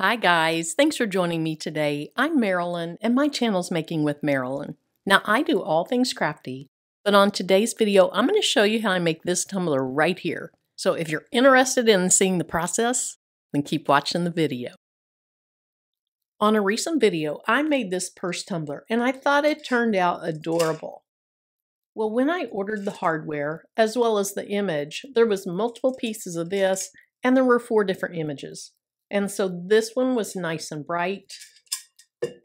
Hi guys, thanks for joining me today. I'm Marilyn and my channel's Making with Marilyn. Now I do all things crafty, but on today's video I'm going to show you how I make this tumbler right here. So if you're interested in seeing the process, then keep watching the video. On a recent video, I made this purse tumbler and I thought it turned out adorable. Well, when I ordered the hardware, as well as the image, there was multiple pieces of this and there were four different images. And so this one was nice and bright.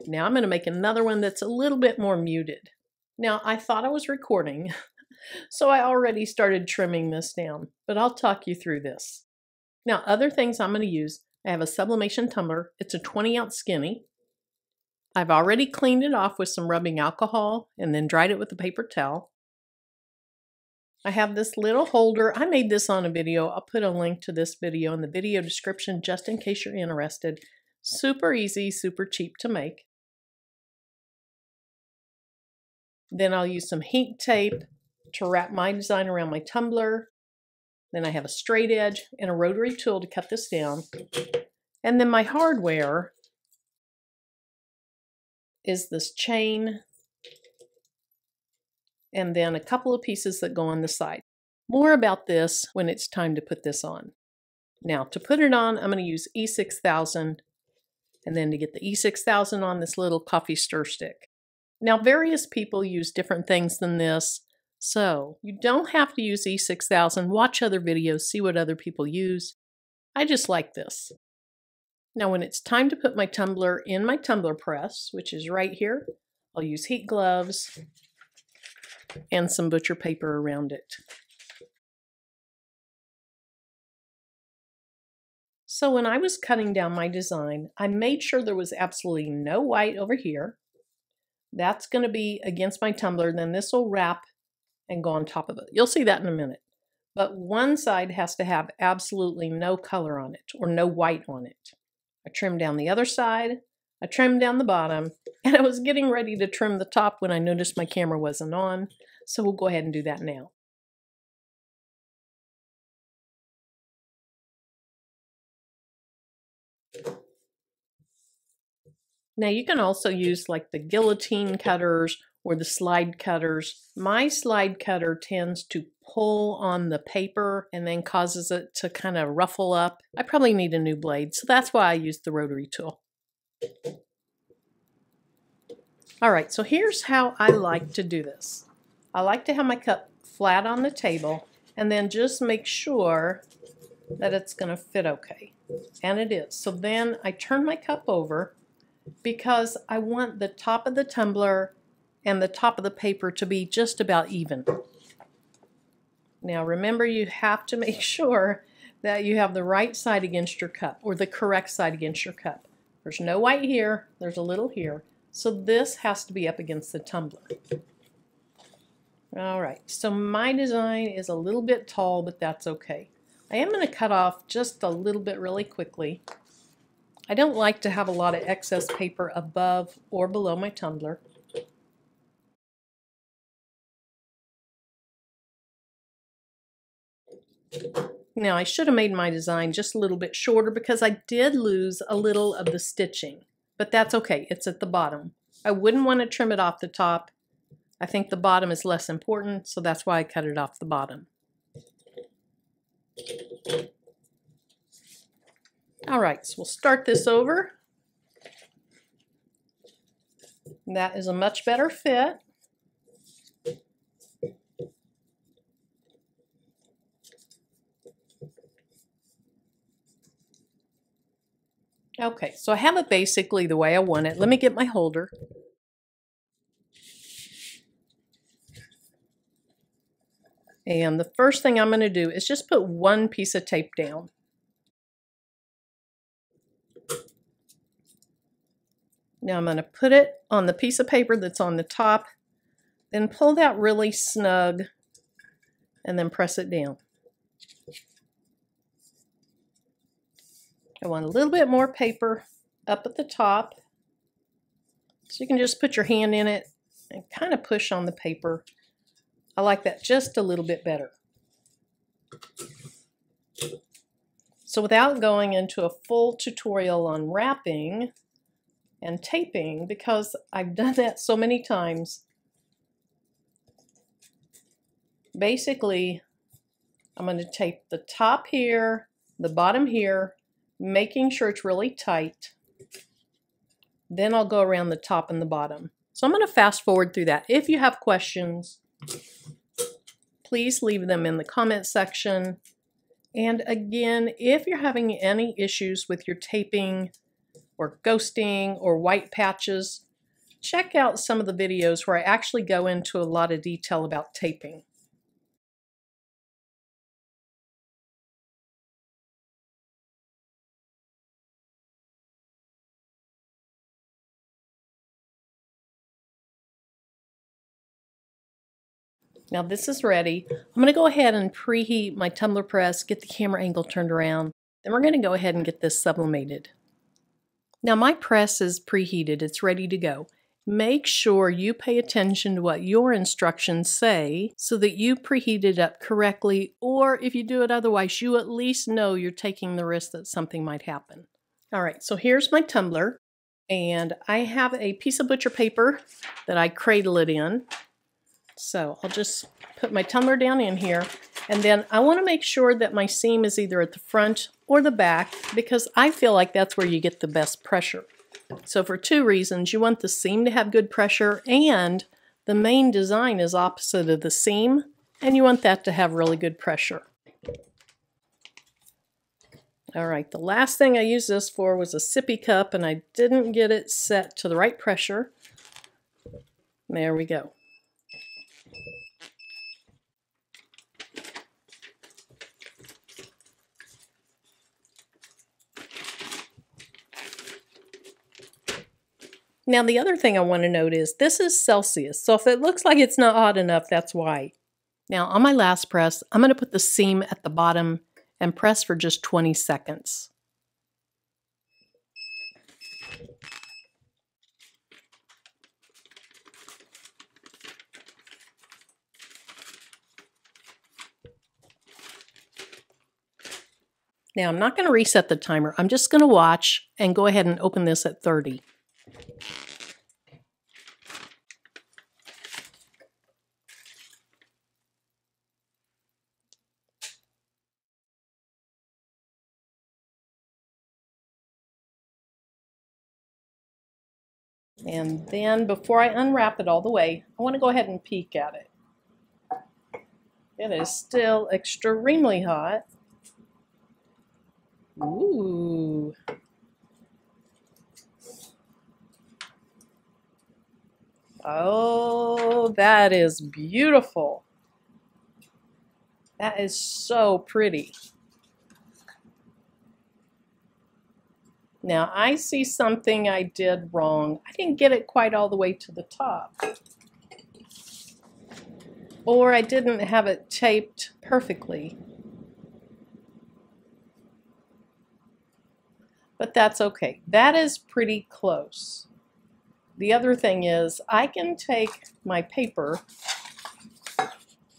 Now I'm going to make another one that's a little bit more muted. Now I thought I was recording, so I already started trimming this down, but I'll talk you through this. Now other things I'm going to use, I have a sublimation tumbler. It's a 20 ounce skinny. I've already cleaned it off with some rubbing alcohol and then dried it with a paper towel. I have this little holder. I made this on a video. I'll put a link to this video in the video description just in case you're interested. Super easy, super cheap to make. Then I'll use some heat tape to wrap my design around my tumbler. Then I have a straight edge and a rotary tool to cut this down. And then my hardware is this chain and then a couple of pieces that go on the side. More about this when it's time to put this on. Now to put it on, I'm going to use E6000 and then to get the E6000 on this little coffee stir stick. Now various people use different things than this, so you don't have to use E6000. Watch other videos, see what other people use. I just like this. Now when it's time to put my tumbler in my tumbler press, which is right here, I'll use heat gloves and some butcher paper around it. So when I was cutting down my design, I made sure there was absolutely no white over here. That's going to be against my tumbler. Then this will wrap and go on top of it. You'll see that in a minute. But one side has to have absolutely no color on it or no white on it. I trimmed down the other side. I trimmed down the bottom. And I was getting ready to trim the top when I noticed my camera wasn't on. So we'll go ahead and do that now. Now you can also use like the guillotine cutters or the slide cutters. My slide cutter tends to pull on the paper and then causes it to kind of ruffle up. I probably need a new blade, so that's why I use the rotary tool. All right, so here's how I like to do this. I like to have my cup flat on the table and then just make sure that it's going to fit okay. And it is. So then I turn my cup over because I want the top of the tumbler and the top of the paper to be just about even. Now remember you have to make sure that you have the right side against your cup or the correct side against your cup. There's no white here, there's a little here. So this has to be up against the tumbler. All right, so my design is a little bit tall, but that's okay. I am going to cut off just a little bit really quickly. I don't like to have a lot of excess paper above or below my tumbler. Now I should have made my design just a little bit shorter because I did lose a little of the stitching, but that's okay, it's at the bottom. I wouldn't want to trim it off the top I think the bottom is less important, so that's why I cut it off the bottom. All right, so we'll start this over. That is a much better fit. Okay, so I have it basically the way I want it. Let me get my holder. And the first thing I'm going to do is just put one piece of tape down. Now I'm going to put it on the piece of paper that's on the top, then pull that really snug and then press it down. I want a little bit more paper up at the top. So you can just put your hand in it and kind of push on the paper I like that just a little bit better. So without going into a full tutorial on wrapping and taping, because I've done that so many times, basically I'm going to tape the top here, the bottom here, making sure it's really tight. Then I'll go around the top and the bottom. So I'm going to fast forward through that. If you have questions, please leave them in the comment section. And again, if you're having any issues with your taping or ghosting or white patches, check out some of the videos where I actually go into a lot of detail about taping. Now this is ready. I'm going to go ahead and preheat my tumbler press, get the camera angle turned around. Then we're going to go ahead and get this sublimated. Now my press is preheated. It's ready to go. Make sure you pay attention to what your instructions say so that you preheat it up correctly, or if you do it otherwise, you at least know you're taking the risk that something might happen. All right, so here's my tumbler, and I have a piece of butcher paper that I cradle it in. So I'll just put my tumbler down in here and then I want to make sure that my seam is either at the front or the back because I feel like that's where you get the best pressure. So for two reasons, you want the seam to have good pressure and the main design is opposite of the seam and you want that to have really good pressure. All right, the last thing I used this for was a sippy cup and I didn't get it set to the right pressure. There we go. Now the other thing I want to note is this is Celsius, so if it looks like it's not hot enough, that's why. Now on my last press, I'm going to put the seam at the bottom and press for just 20 seconds. Now I'm not going to reset the timer. I'm just going to watch and go ahead and open this at 30. And then before I unwrap it all the way, I want to go ahead and peek at it. It is still extremely hot. Ooh. Oh, that is beautiful. That is so pretty. Now I see something I did wrong. I didn't get it quite all the way to the top. Or I didn't have it taped perfectly. But that's okay. That is pretty close. The other thing is I can take my paper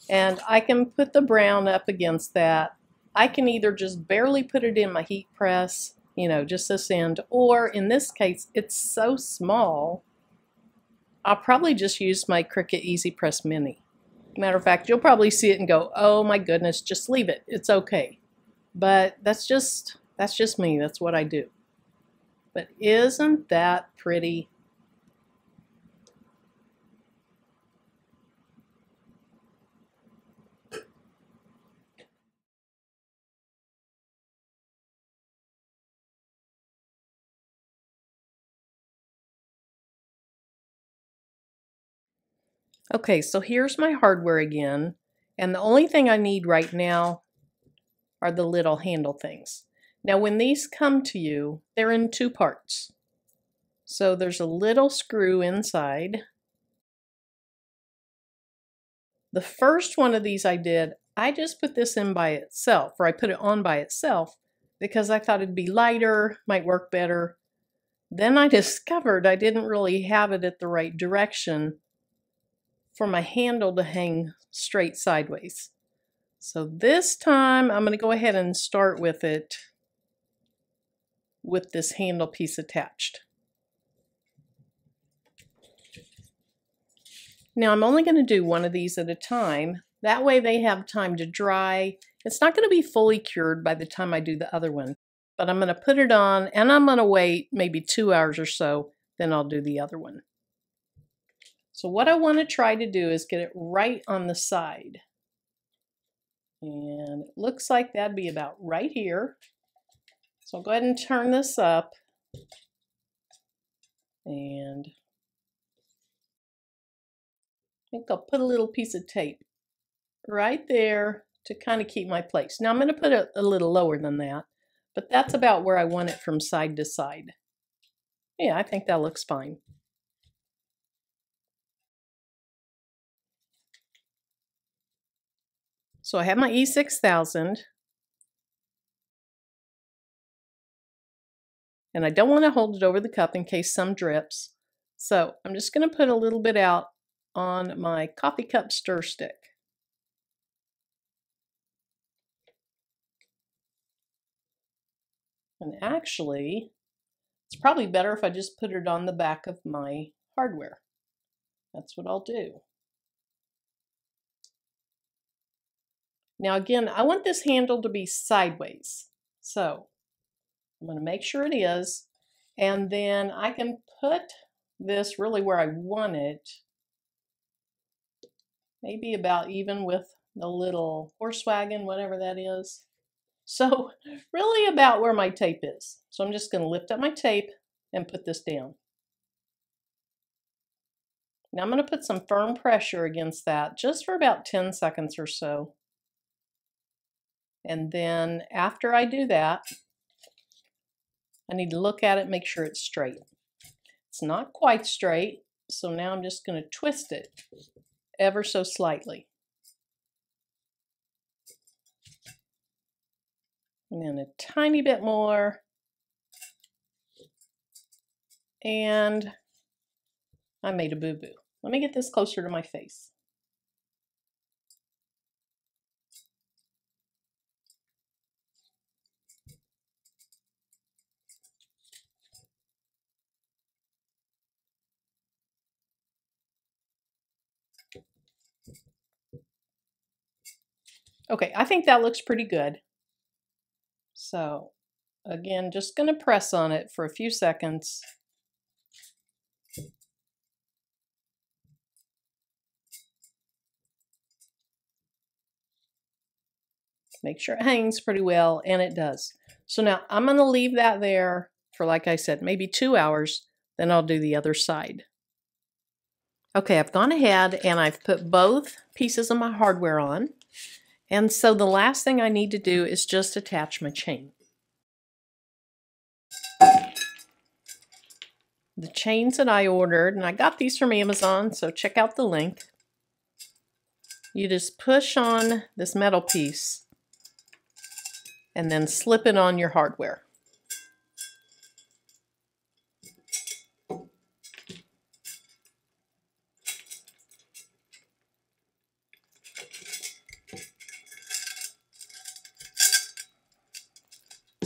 and I can put the brown up against that. I can either just barely put it in my heat press you know, just this end. Or in this case, it's so small, I'll probably just use my Cricut Easy Press Mini. Matter of fact, you'll probably see it and go, oh my goodness, just leave it. It's okay. But that's just, that's just me. That's what I do. But isn't that pretty? Okay, so here's my hardware again. And the only thing I need right now are the little handle things. Now when these come to you, they're in two parts. So there's a little screw inside. The first one of these I did, I just put this in by itself, or I put it on by itself, because I thought it'd be lighter, might work better. Then I discovered I didn't really have it at the right direction, for my handle to hang straight sideways. So this time I'm going to go ahead and start with it with this handle piece attached. Now I'm only going to do one of these at a time. That way they have time to dry. It's not going to be fully cured by the time I do the other one, but I'm going to put it on and I'm going to wait maybe two hours or so, then I'll do the other one. So what I want to try to do is get it right on the side. And it looks like that'd be about right here. So I'll go ahead and turn this up. And I think I'll put a little piece of tape right there to kind of keep my place. Now I'm going to put it a little lower than that, but that's about where I want it from side to side. Yeah, I think that looks fine. So I have my E6000. And I don't want to hold it over the cup in case some drips. So I'm just going to put a little bit out on my coffee cup stir stick. And actually, it's probably better if I just put it on the back of my hardware. That's what I'll do. Now again, I want this handle to be sideways. So I'm going to make sure it is. And then I can put this really where I want it. Maybe about even with the little horse wagon, whatever that is. So really about where my tape is. So I'm just going to lift up my tape and put this down. Now I'm going to put some firm pressure against that just for about 10 seconds or so. And then after I do that, I need to look at it, make sure it's straight. It's not quite straight, so now I'm just going to twist it ever so slightly. And then a tiny bit more. And I made a boo-boo. Let me get this closer to my face. Okay, I think that looks pretty good. So again, just going to press on it for a few seconds. Make sure it hangs pretty well, and it does. So now I'm going to leave that there for, like I said, maybe two hours. Then I'll do the other side. Okay, I've gone ahead and I've put both pieces of my hardware on. And so the last thing I need to do is just attach my chain. The chains that I ordered, and I got these from Amazon, so check out the link. You just push on this metal piece and then slip it on your hardware.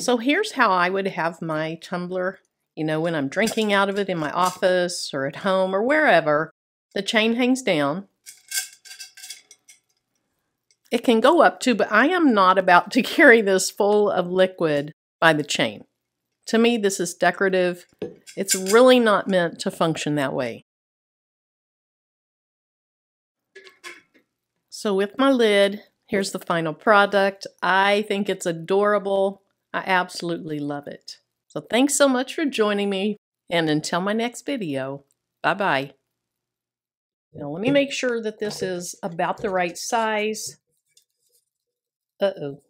So here's how I would have my tumbler, you know, when I'm drinking out of it in my office or at home or wherever. The chain hangs down. It can go up to, but I am not about to carry this full of liquid by the chain. To me, this is decorative. It's really not meant to function that way. So with my lid, here's the final product. I think it's adorable. I absolutely love it. So thanks so much for joining me, and until my next video, bye-bye. Now let me make sure that this is about the right size. Uh-oh.